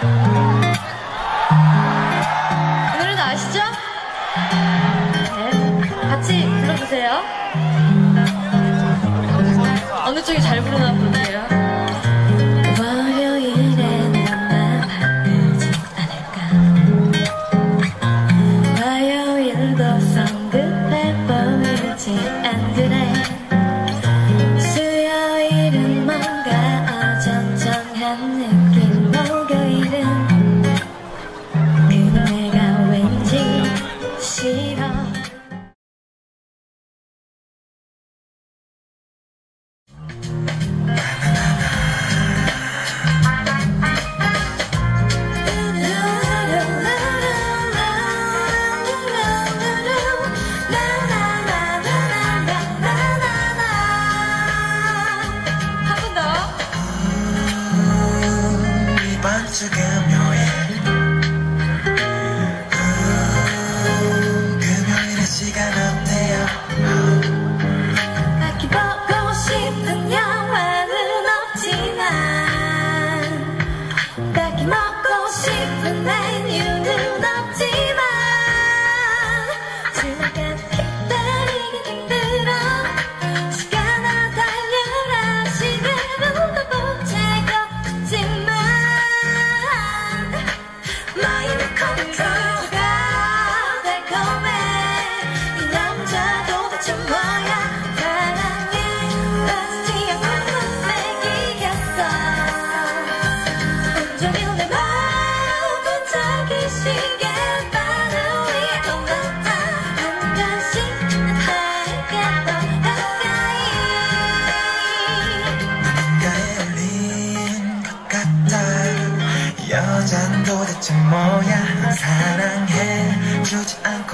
그 노래도 아시죠? 네. 같이 불러주세요. 어느 쪽이 잘 부르나 보네. higher 남자는 도대체 뭐야? 사랑해. 주지 않고